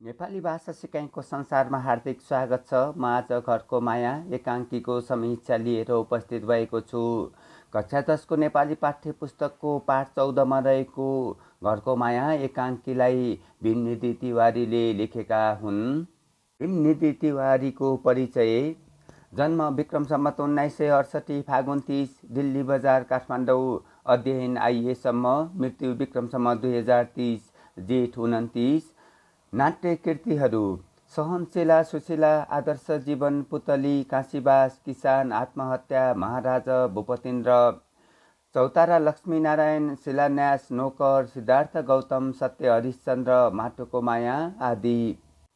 नेपाली भाषा सिकाइको संसारमा हार्दिक स्वागत छ। म आज घरको माया एकाङ्कीको समीक्षा लिएर उपस्थित भएको छु। कक्षा दसको नेपाली पाठ्य पुस्तकको पाठ चौधमा रहेको घरको माया एकाङ्कीलाई भीमनिधि तिवारीले लेखेका हुन्। भीमनिधि तिवारीको परिचय जन्म विक्रम सम्मत उन्नाइस सय अडसठी फागुन तिस दिल्ली बजार काठमाडौँ अध्ययन आइएसम्म मृत्यु विक्रमसम्म दुई हजार तिस जेठ उन्तिस नाट्य कृतिहरू सहनशीला सुशीला आदर्श जीवन पुतली काशीबास किसान आत्महत्या महाराजा भूपतिन्द्र चौतारा लक्ष्मीनारायण शिलान्यास नोकर सिद्धार्थ गौतम सत्य हरिश्चन्द्र माटोको माया आदि।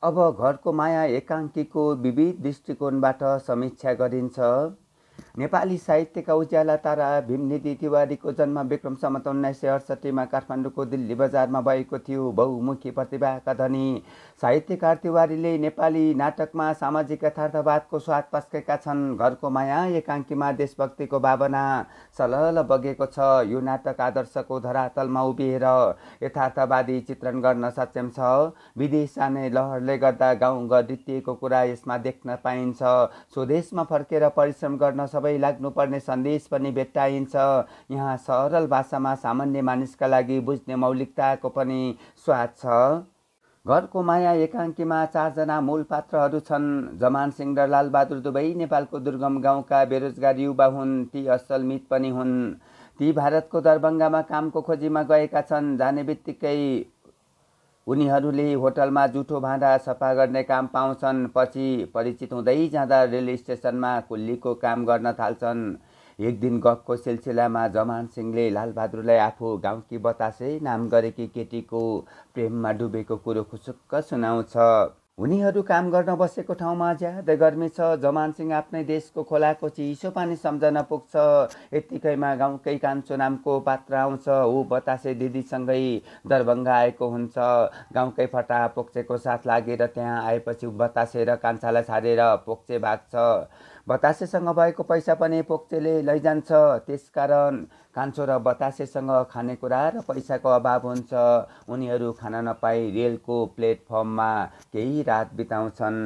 अब घरको माया एकाङ्कीको विविध दृष्टिकोणबाट समीक्षा गरिन्छ। नेपाली साहित्यका उज्याला तारा भीमनिधि तिवारीको जन्म विक्रम सम्मत उन्नाइस सय अडसट्ठीमा काठमाडौँको दिल्ली बजारमा भएको थियो। बहुमुखी प्रतिभाका धनी साहित्यकार तिवारीले नेपाली नाटकमा सामाजिक यथार्थवादको स्वाद पस्केका छन्। घरको माया एकाङ्कीमा देशभक्तिको भावना सलल बगेको छ। यो नाटक आदर्शको धरातलमा उभिएर यथार्थवादी चित्रण गर्न सक्षम छ। विदेश जाने लहरले गर्दा गाउँ गद्वितीयको कुरा यसमा देख्न पाइन्छ। स्वदेशमा फर्केर परिश्रम गर्न सबै लाग्नुपर्ने सन्देश पनि भेट्टाइन्छ। यहाँ सरल भाषामा सामान्य मानिसका लागि बुझ्ने मौलिकताको पनि स्वाद छ। घरको माया एकाङ्कीमा चारजना मूल पात्रहरू छन्। जमान सिंह र लालबहादुर दुवै नेपालको दुर्गम गाउँका बेरोजगार युवा हुन्। ती असल मित पनि हुन्। ती भारतको दरभङ्गामा कामको खोजीमा गएका छन्। जाने बित्तिकै उनीहरूले होटलमा जुठो भाँडा सफा गर्ने काम पाउँछन् पछि परिचित हुँदै जाँदा रेल स्टेसनमा कुल्लीको काम गर्न थाल्छन्। एक दिन गफको सिलसिलामा जमान सिंहले लालबहादुरलाई आफू गाउँकी बतासे नाम गरेकी केटीको प्रेममा डुबेको कुरो खुसुक्क सुनाउँछ। उनीहरू काम गर्न बसेको ठाउँमा ज्यादै गर्मी छ। जमान सिंह आफ्नै देशको खोलाको चिसो पानी सम्झन पुग्छ। यत्तिकैमा गाउँकै कान्छो नामको पात्र आउँछ। ऊ बतासे दिदीसँगै दरभङ्गा आएको हुन्छ। गाउँकै फटा पोक्चेको साथ लागेर त्यहाँ आएपछि बतासे र कान्छालाई छाडेर पोक्चे भाग्छ। बतासेसँग भएको पैसा पनि पोक्चेले लैजान्छ। त्यसकारण कान्छो र बतासेसँग खानेकुरा र पैसाको अभाव हुन्छ। उनीहरू खान नपाई रेलको प्लेटफर्ममा केही रात बिताउँछन्।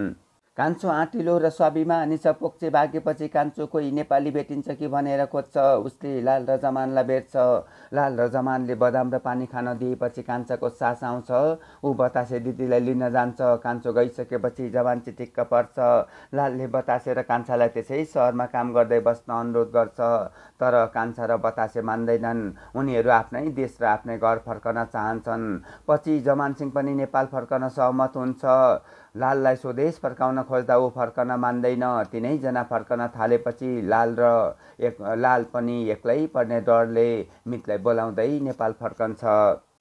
कान्छो आँटिलो र स्वाभिमानी छ पोक्चे भागेपछि कान्छो कोही नेपाली भेटिन्छ कि भनेर खोज्छ। उसले लाल र जमानलाई भेट्छ। लाल र जमानले बदाम र पानी खान दिएपछि कान्छाको सास आउँछ। ऊ बतासे दिदीलाई लिन जान्छ। कान्छो गइसकेपछि जवान चिटिक्क पर्छ। लालले बतासे र कान्छालाई त्यसै सहरमा काम गर्दै बस्न अनुरोध गर्छ। तर कान्छा र बतासे मान्दैनन्। उनीहरू आफ्नै देश र आफ्नै घर फर्कन चाहन्छन्। पछि जमान सिंह पनि नेपाल फर्कन सहमत हुन्छ। लाललाई स्वदेश फर्काउन खोज्दा ऊ फर्कन मान्दैन। तिनैजना फर्कन थालेपछि लाल र एक लाल पनि एक्लै पर्ने डरले मितलाई बोलाउँदै नेपाल फर्कन्छ।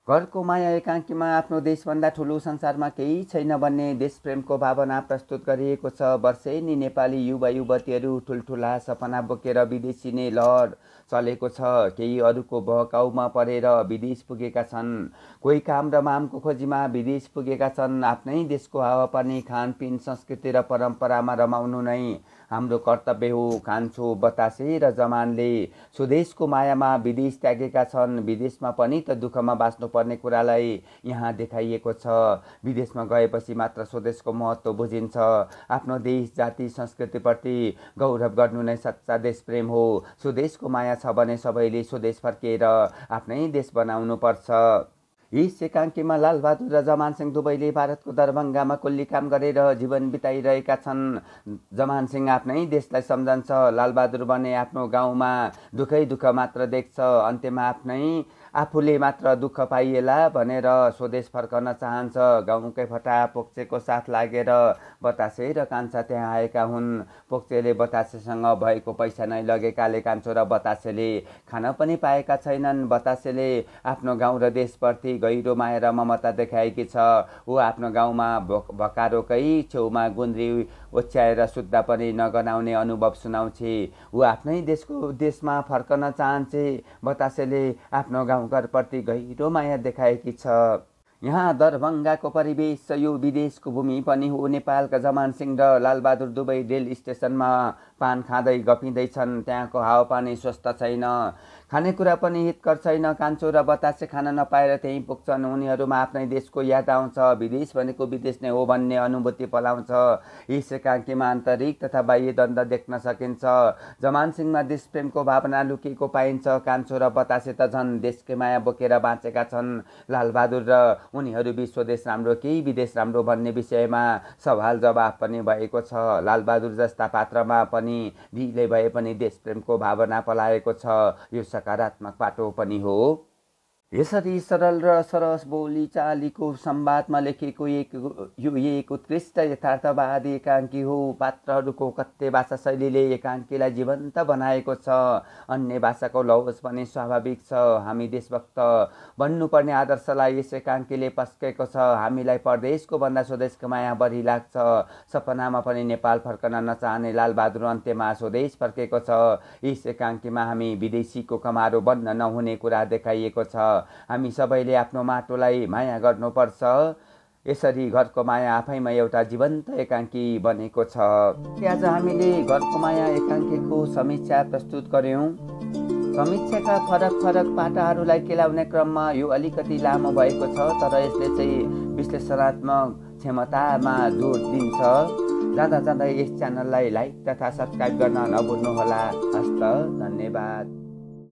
घरको माया एकाङ्कीमा आफ्नो देशभन्दा ठुलो संसारमा केही छैन भन्ने देशप्रेमको भावना प्रस्तुत गरिएको छ। वर्षेनी नेपाली युवा युवतीहरू ठुल्ठुला सपना बोकेर विदेशी नै लहर चलेको छ। केही अरूको बहकाउमा परेर विदेश पुगेका छन्। कोही काम र मामको खोजीमा विदेश पुगेका छन्। आफ्नै देशको हावापानी खानपिन संस्कृति र परम्परामा रमाउनु नै हाम्रो कर्तव्य हो कान्छो बतासे र जमानले। स्वदेशको मायामा विदेश त्यागेका छन्। विदेशमा पनि त दुःखमा बाँच्नुपर्ने कुरालाई यहाँ देखाइएको छ। विदेशमा गएपछि मात्र स्वदेशको महत्त्व बुझिन्छ। आफ्नो देश जाति संस्कृतिप्रति गौरव गर्नु नै सच्चा देश प्रेम हो। स्वदेशको माया छ भने सबैले स्वदेश फर्किएर आफ्नै देश बनाउनु पर्छ यस एकाङ्कीमा लालबहादुर र जमान सिंह दुवैले भारतको दरभङ्गामा कुल्ली काम गरेर जीवन बिताइरहेका छन्। जमान सिंह आफ्नै देशलाई सम्झन्छ लालबहादुर भने आफ्नो गाउँमा दुःखै दुःख मात्र देख्छ। अन्त्यमा आफ्नै आफूले मात्र दुःख पाइएला भनेर स्वदेश फर्कन चाहन्छ। गाउँकै फटा पोक्चेको साथ लागेर बतासे र कान्छा त्यहाँ आएका हुन्। पोक्चेले बतासेसँग भएको पैसा नै लगेकाले कान्छो र बतासेले खान पनि पाएका छैनन्। बतासेले आफ्नो गाउँ र देशप्रति गहिरो माया र ममता देखाएकी छ। ऊ आफ्नो गाउँमा भकारोकै छेउमा गुन्द्री ओछ्याएर सुत्दा पनि नगनाउने अनुभव सुनाउँछे। ऊ आफ्नै देशको देशमा फर्कन चाहन्छे। बतासेले आफ्नो गाउँघरप्रति गहिरो माया देखाएकी छ। यहाँ दरभङ्गाको परिवेश यो विदेशको भूमि पनि हो। नेपालका जमान सिंह र लालबहादुर दुवै रेल स्टेसनमा पान खाँदै गपिँदैछन् त्यहाँको हावापानी स्वस्थ छैन। खानेकुरा पनि हितकर छैन। कान्छो र बतासे खान नपाएर त्यहीँ पुग्छन्। उनीहरूमा आफ्नै देशको याद आउँछ। विदेश भनेको विदेश नै हो भन्ने अनुभूति पलाउँछ। एकाङ्कीमा आन्तरिक तथा बाह्य द्वन्द देख्न सकिन्छ। जमान सिंहमा देशप्रेमको भावना लुकेको पाइन्छ। कान्छो र बतासे त झन् देशकै माया बोकेर बाँचेका छन्। लालबहादुर र उनीहरू विश्व देश राम्रो केही विदेश राम्रो भन्ने विषयमा सवाल जवाफ पनि भएको छ। लालबहादुर जस्ता पात्रमा पनि ढिलै भए पनि देशप्रेमको भावना पलाएको छ। यो सकारात्मक बाटो पनि हो। यसरी सरल र सरस बोली चालीको संवादमा लेखिएको एक यो एक उत्कृष्ट यथार्थवादी एकाङ्की हो। पात्रहरूको कत्ते भाषा शैलीले एकाङ्कीलाई जीवन्त बनाएको छ। अन्य भाषाको लवज पनि स्वाभाविक छ। हामी देशभक्त भन्नुपर्ने आदर्शलाई यस एकाङ्कीले पस्केको छ। हामीलाई परदेशको भन्दा स्वदेशको माया बढी लाग्छ। सपनामा पनि नेपाल फर्कन नचाहने लालबहादुर अन्त्यमा स्वदेश फर्केको छ। यस एकाङ्कीमा हामी विदेशीको कमारो बन्न नहुने कुरा देखाइएको छ। हामी सबैले आफ्नो माटोलाई माया गर्नुपर्छ। यसरी घरको माया आफैमा एउटा जीवन्त एकाङ्की बनेको छ। आज हामीले घरको माया एकाङ्कीको समीक्षा प्रस्तुत गऱ्यौँ समीक्षाका फरक फरक पाटाहरूलाई केलाउने क्रममा यो अलिकति लामो भएको छ तर यसले चाहिँ विश्लेषणात्मक क्षमतामा जोड दिन्छ। जाँदा जाँदा यस च्यानललाई लाइक तथा सब्सक्राइब गर्न नभुल्नुहोला। हस्त धन्यवाद।